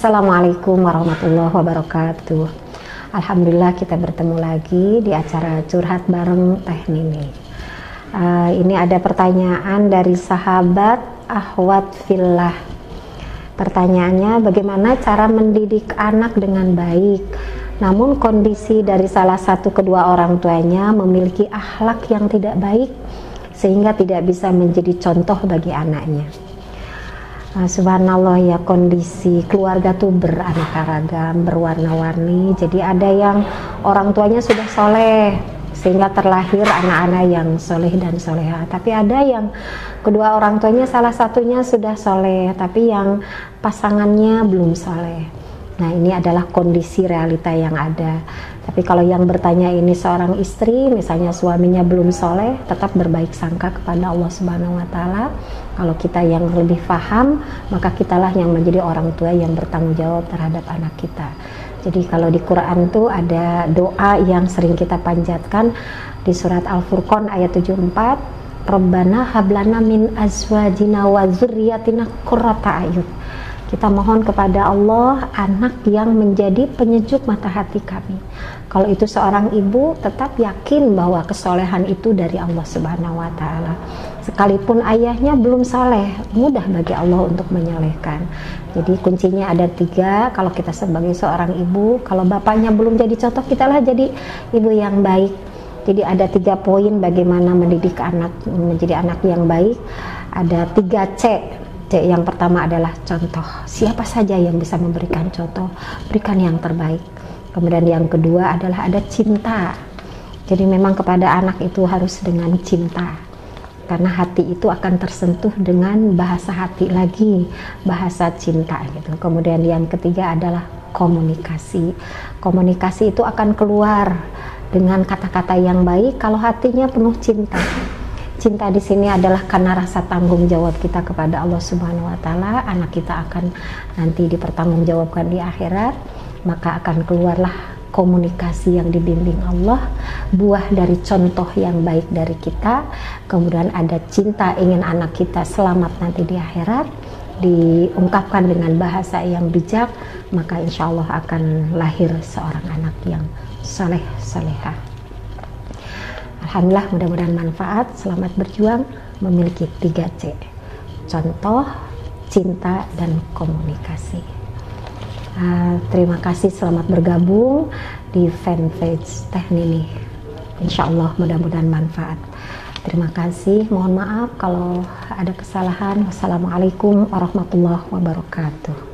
Assalamualaikum warahmatullahi wabarakatuh. Alhamdulillah kita bertemu lagi di acara curhat bareng Teh Nini. Uh, ini ada pertanyaan dari sahabat Ahwat Fillah. Pertanyaannya bagaimana cara mendidik anak dengan baik namun kondisi dari salah satu kedua orang tuanya memiliki akhlak yang tidak baik sehingga tidak bisa menjadi contoh bagi anaknya. Nah, subhanallah ya kondisi keluarga tuh beraneka ragam, berwarna-warni. Jadi ada yang orang tuanya sudah soleh sehingga terlahir anak-anak yang soleh dan soleha. Tapi ada yang kedua orang tuanya salah satunya sudah soleh, tapi yang pasangannya belum soleh. Nah ini adalah kondisi realita yang ada. Tapi kalau yang bertanya ini seorang istri, misalnya suaminya belum soleh, tetap berbaik sangka kepada Allah Subhanahu Wa Taala. Kalau kita yang lebih paham, maka kitalah yang menjadi orang tua yang bertanggung jawab terhadap anak kita. Jadi kalau di Quran tuh ada doa yang sering kita panjatkan di surat Al-Furqan ayat 74, Rabbana hablana min azwajina wa dzurriyyatina qurrata ayun kita mohon kepada Allah anak yang menjadi penyejuk mata hati kami. Kalau itu seorang ibu tetap yakin bahwa kesolehan itu dari Allah Subhanahu wa taala. Sekalipun ayahnya belum soleh, mudah bagi Allah untuk menyolehkan. Jadi kuncinya ada tiga. Kalau kita sebagai seorang ibu, kalau bapaknya belum jadi contoh, kita lah jadi ibu yang baik. Jadi ada tiga poin bagaimana mendidik anak menjadi anak yang baik. Ada tiga C yang pertama adalah contoh. Siapa saja yang bisa memberikan contoh, berikan yang terbaik. Kemudian yang kedua adalah ada cinta. Jadi memang kepada anak itu harus dengan cinta. Karena hati itu akan tersentuh dengan bahasa hati lagi, bahasa cinta gitu. Kemudian yang ketiga adalah komunikasi. Komunikasi itu akan keluar dengan kata-kata yang baik kalau hatinya penuh cinta. Cinta di sini adalah karena rasa tanggung jawab kita kepada Allah Subhanahu wa taala. Anak kita akan nanti dipertanggungjawabkan di akhirat, maka akan keluarlah komunikasi yang dibimbing Allah, buah dari contoh yang baik dari kita, kemudian ada cinta ingin anak kita selamat nanti di akhirat, diungkapkan dengan bahasa yang bijak, maka insya Allah akan lahir seorang anak yang soleh solehah. Alhamdulillah mudah-mudahan manfaat. Selamat berjuang memiliki 3C. Contoh, cinta, dan komunikasi. Uh, terima kasih selamat bergabung di fanpage Teh Nini. Insya Allah mudah-mudahan manfaat. Terima kasih. Mohon maaf kalau ada kesalahan. Wassalamualaikum warahmatullahi wabarakatuh.